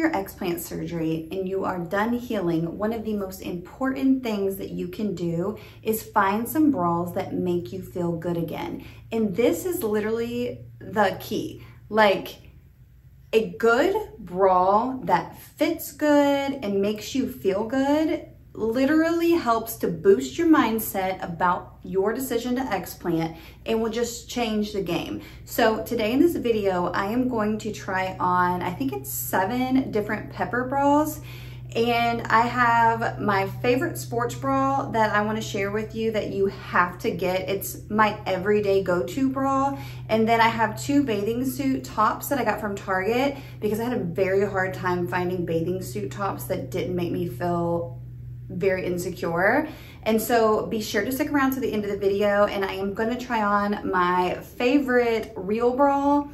your explant surgery and you are done healing, one of the most important things that you can do is find some bras that make you feel good again. And this is literally the key. Like a good bra that fits good and makes you feel good literally helps to boost your mindset about your decision to explant and will just change the game. So today in this video, I am going to try on, I think it's seven different pepper bras and I have my favorite sports bra that I wanna share with you that you have to get. It's my everyday go-to bra. And then I have two bathing suit tops that I got from Target because I had a very hard time finding bathing suit tops that didn't make me feel very insecure. And so be sure to stick around to the end of the video and I am gonna try on my favorite real bra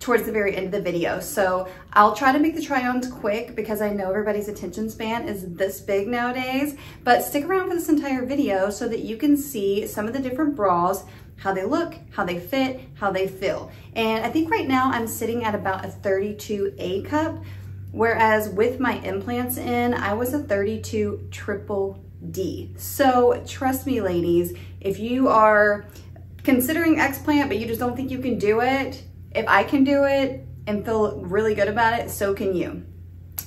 towards the very end of the video. So I'll try to make the try-ons quick because I know everybody's attention span is this big nowadays, but stick around for this entire video so that you can see some of the different bras, how they look, how they fit, how they feel. And I think right now I'm sitting at about a 32A cup, Whereas with my implants in, I was a 32 triple D. So trust me, ladies, if you are considering explant, but you just don't think you can do it, if I can do it and feel really good about it, so can you.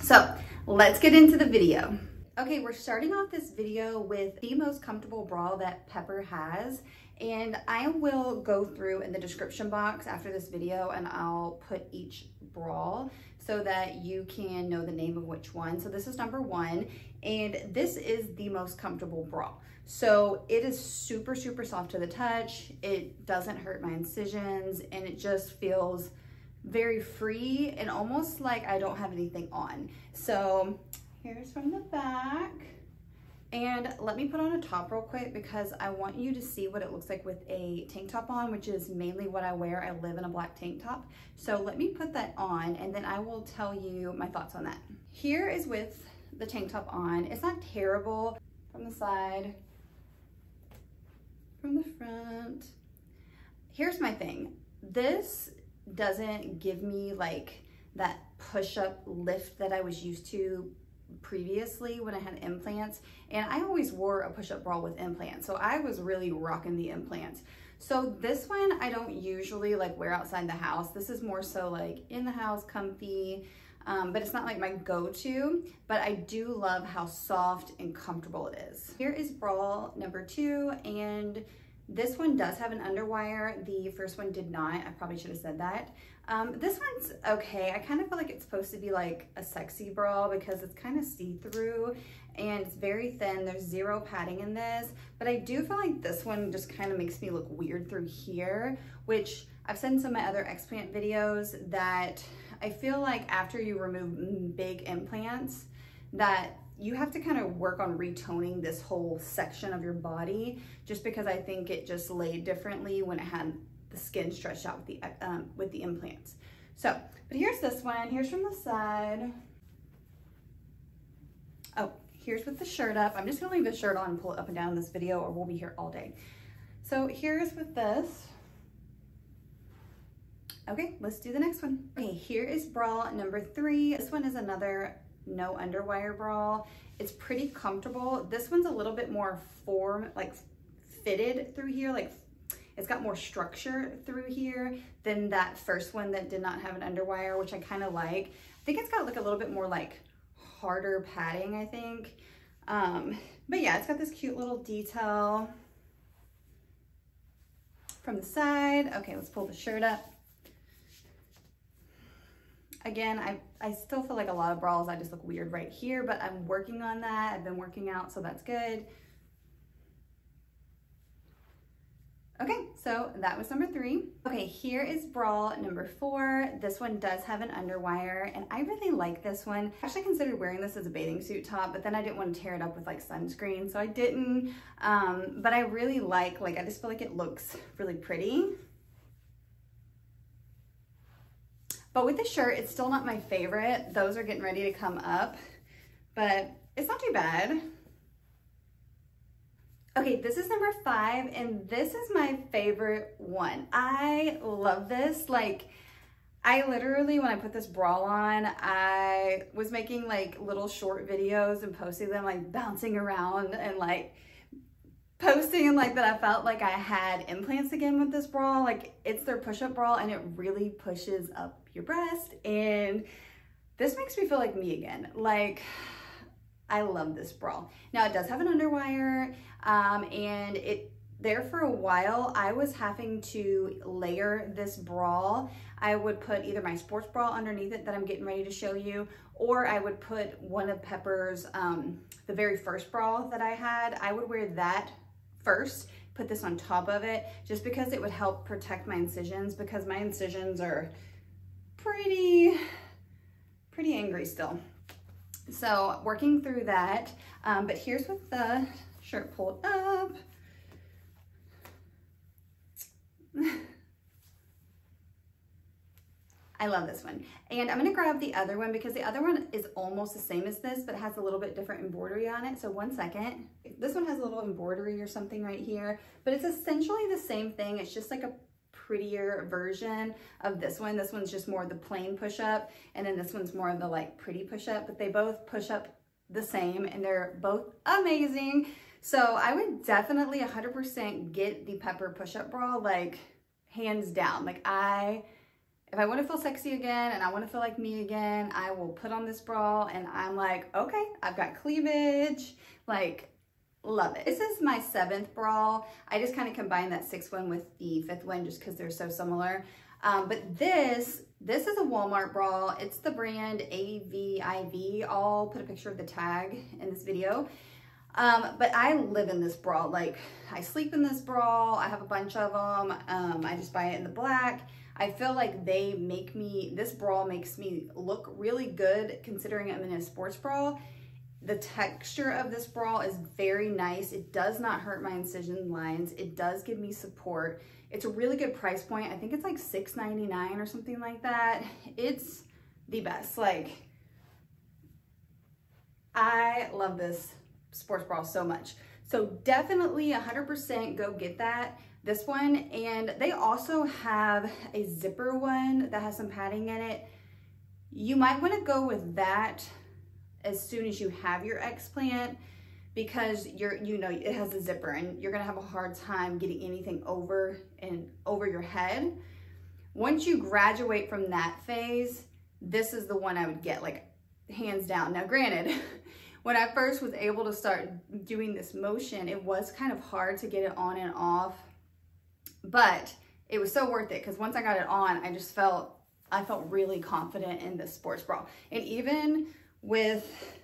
So let's get into the video. Okay, we're starting off this video with the most comfortable bra that Pepper has. And I will go through in the description box after this video and I'll put each bra so that you can know the name of which one. So this is number one, and this is the most comfortable bra. So it is super, super soft to the touch. It doesn't hurt my incisions, and it just feels very free and almost like I don't have anything on. So here's from the back. And let me put on a top real quick because I want you to see what it looks like with a tank top on, which is mainly what I wear. I live in a black tank top. So let me put that on and then I will tell you my thoughts on that. Here is with the tank top on. It's not terrible from the side, from the front. Here's my thing. This doesn't give me like that push-up lift that I was used to previously when I had implants and I always wore a push-up bra with implants so I was really rocking the implants. So this one I don't usually like wear outside the house. This is more so like in the house comfy um, but it's not like my go-to but I do love how soft and comfortable it is. Here is bra number two and this one does have an underwire. The first one did not. I probably should have said that. Um, this one's okay. I kind of feel like it's supposed to be like a sexy bra because it's kind of see-through and it's very thin. There's zero padding in this, but I do feel like this one just kind of makes me look weird through here, which I've said in some of my other explant videos that I feel like after you remove big implants, that you have to kind of work on retoning this whole section of your body just because I think it just laid differently when it had the skin stretched out with the, um, with the implants. So, but here's this one. Here's from the side. Oh, here's with the shirt up. I'm just gonna leave the shirt on and pull it up and down in this video or we'll be here all day. So here's with this. Okay, let's do the next one. Okay, here is bra number three. This one is another no underwire bra. It's pretty comfortable. This one's a little bit more form, like fitted through here, like it's got more structure through here than that first one that did not have an underwire, which I kind of like. I think it's got like a little bit more like harder padding, I think. Um, but yeah, it's got this cute little detail from the side. Okay, let's pull the shirt up. Again, I, I still feel like a lot of bras, I just look weird right here, but I'm working on that. I've been working out, so that's good. Okay, so that was number three. Okay, here is bra number four. This one does have an underwire and I really like this one. I actually considered wearing this as a bathing suit top, but then I didn't want to tear it up with like sunscreen, so I didn't. Um, but I really like, like I just feel like it looks really pretty. But with the shirt, it's still not my favorite. Those are getting ready to come up, but it's not too bad. Okay, this is number five, and this is my favorite one. I love this. Like, I literally, when I put this bra on, I was making like little short videos and posting them like bouncing around and like posting and like that I felt like I had implants again with this bra. Like it's their push-up bra and it really pushes up your breast. And this makes me feel like me again. Like I love this bra. Now it does have an underwire um, and it there for a while, I was having to layer this bra. I would put either my sports bra underneath it that I'm getting ready to show you, or I would put one of Pepper's, um, the very first bra that I had, I would wear that first, put this on top of it, just because it would help protect my incisions because my incisions are pretty, pretty angry still. So working through that, um, but here's with the shirt pulled up. I love this one. And I'm gonna grab the other one because the other one is almost the same as this, but has a little bit different embroidery on it. So one second. This one has a little embroidery or something right here, but it's essentially the same thing. It's just like a prettier version of this one. This one's just more the plain push-up, and then this one's more of the like pretty push-up, but they both push up the same and they're both amazing. So I would definitely 100% get the Pepper push-up bra, like hands down. Like I if I want to feel sexy again and I want to feel like me again, I will put on this bra and I'm like, okay, I've got cleavage, like love it. This is my seventh bra. I just kind of combined that sixth one with the fifth one just because they're so similar. Um, but this, this is a Walmart bra. It's the brand AVIV. I'll put a picture of the tag in this video. Um, but I live in this bra. Like I sleep in this bra. I have a bunch of them. Um, I just buy it in the black. I feel like they make me, this bra makes me look really good considering I'm in a sports bra. The texture of this bra is very nice. It does not hurt my incision lines. It does give me support. It's a really good price point. I think it's like $6.99 or something like that. It's the best. Like, I love this sports bra so much. So definitely 100% go get that this one. And they also have a zipper one that has some padding in it. You might wanna go with that as soon as you have your explant because you're, you know, it has a zipper and you're gonna have a hard time getting anything over and over your head. Once you graduate from that phase, this is the one I would get, like hands down. Now granted, when I first was able to start doing this motion, it was kind of hard to get it on and off but it was so worth it because once I got it on, I just felt, I felt really confident in this sports bra. And even with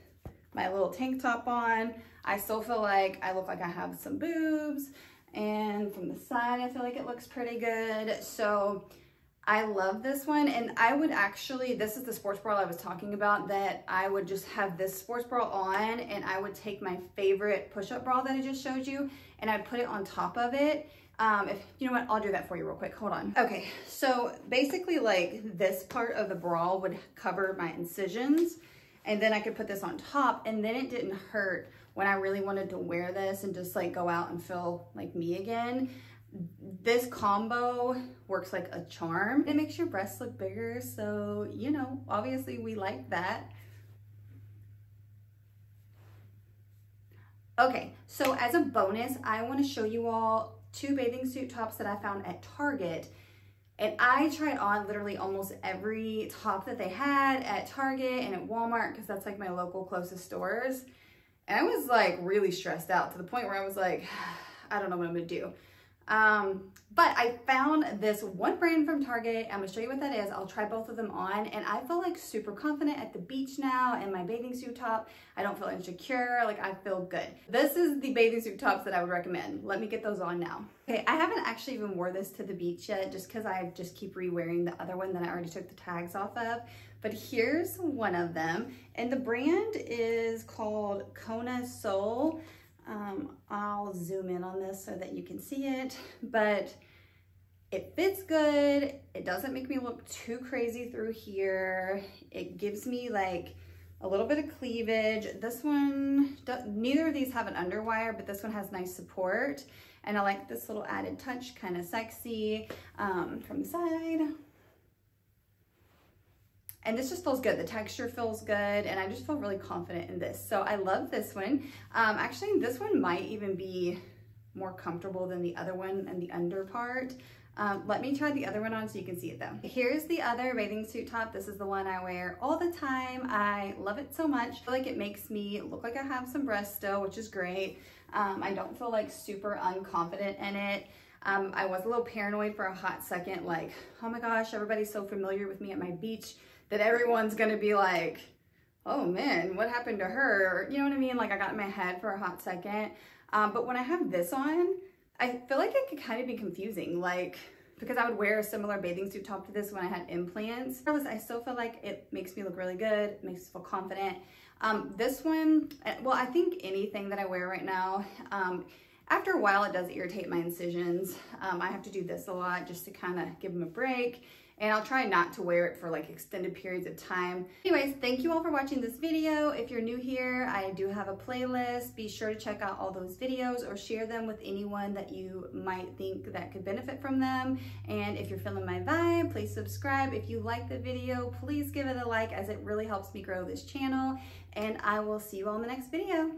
my little tank top on, I still feel like I look like I have some boobs and from the side, I feel like it looks pretty good. So I love this one. And I would actually, this is the sports bra I was talking about that I would just have this sports bra on and I would take my favorite push-up bra that I just showed you and I'd put it on top of it. Um, if You know what, I'll do that for you real quick, hold on. Okay, so basically like this part of the bra would cover my incisions and then I could put this on top and then it didn't hurt when I really wanted to wear this and just like go out and feel like me again this combo works like a charm. It makes your breasts look bigger. So, you know, obviously we like that. Okay, so as a bonus, I wanna show you all two bathing suit tops that I found at Target. And I tried on literally almost every top that they had at Target and at Walmart because that's like my local closest stores. And I was like really stressed out to the point where I was like, I don't know what I'm gonna do. Um, but I found this one brand from Target. I'm gonna show you what that is. I'll try both of them on and I feel like super confident at the beach now in my bathing suit top. I don't feel insecure, like I feel good. This is the bathing suit tops that I would recommend. Let me get those on now. Okay, I haven't actually even wore this to the beach yet just cause I just keep re-wearing the other one that I already took the tags off of. But here's one of them and the brand is called Kona Sol. Um, I'll zoom in on this so that you can see it, but it fits good. It doesn't make me look too crazy through here. It gives me like a little bit of cleavage. This one, neither of these have an underwire, but this one has nice support. And I like this little added touch, kind of sexy um, from the side. And this just feels good. The texture feels good and I just feel really confident in this. So I love this one. Um, actually, this one might even be more comfortable than the other one and the under part. Um, let me try the other one on so you can see it though. Here's the other bathing suit top. This is the one I wear all the time. I love it so much. I feel like it makes me look like I have some breasts still, which is great. Um, I don't feel like super unconfident in it. Um, I was a little paranoid for a hot second, like, oh my gosh, everybody's so familiar with me at my beach that everyone's gonna be like, oh man, what happened to her? You know what I mean? Like I got in my head for a hot second. Um, but when I have this on, I feel like it could kind of be confusing. Like, because I would wear a similar bathing suit top to this when I had implants. I still feel like it makes me look really good, makes me feel confident. Um, this one, eh, well, I think anything that I wear right now, um, after a while, it does irritate my incisions. Um, I have to do this a lot just to kind of give them a break and I'll try not to wear it for like extended periods of time. Anyways, thank you all for watching this video. If you're new here, I do have a playlist. Be sure to check out all those videos or share them with anyone that you might think that could benefit from them. And if you're feeling my vibe, please subscribe. If you like the video, please give it a like as it really helps me grow this channel. And I will see you all in the next video.